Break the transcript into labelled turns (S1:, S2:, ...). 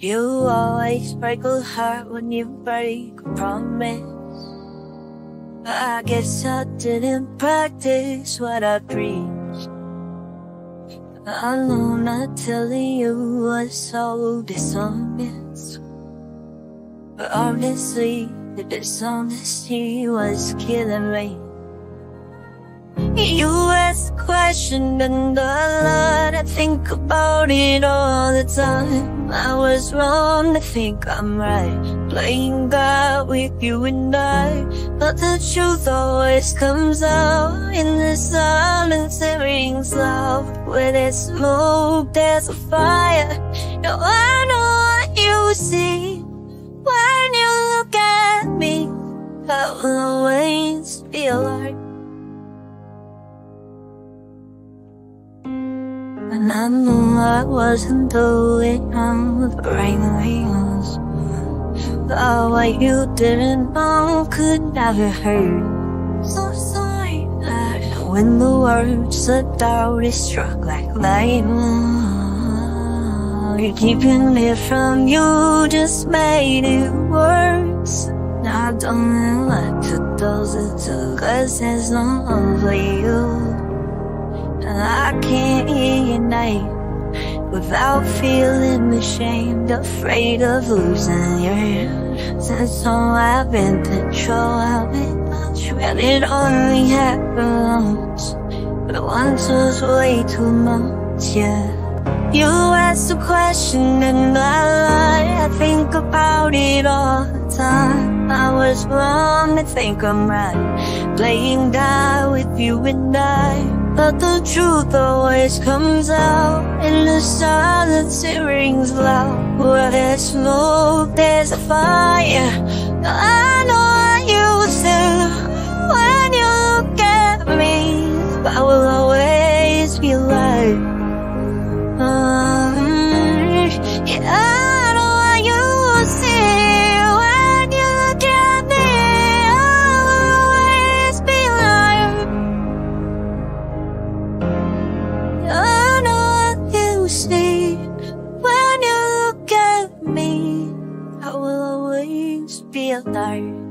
S1: You always break a heart when you break a promise. I guess I didn't practice what I preached. I know not telling you was so dishonest. But honestly, the dishonesty was killing me. You ask a question and a lot I think about it all the time I was wrong to think I'm right Playing God with you and I. But the truth always comes out In the silence it rings loud. Where there's smoke there's a fire. Now I know what you see And I knew I wasn't doing wrong with brain wheels But what you didn't know could never hurt. So sorry that when the words slipped out it struck like lightning keeping it from you just made it worse I don't know what to do to Cause there's no love for you I can't name Without feeling ashamed Afraid of losing you Since all I've been control I've been And it only happened once But once was way too much, yeah. You ask a question and I lie I think about it all the time. I was wrong to think I'm right. Playing God with you and I but the truth always comes out In the silence it rings loud. Where there's smoke there's a fire. I know when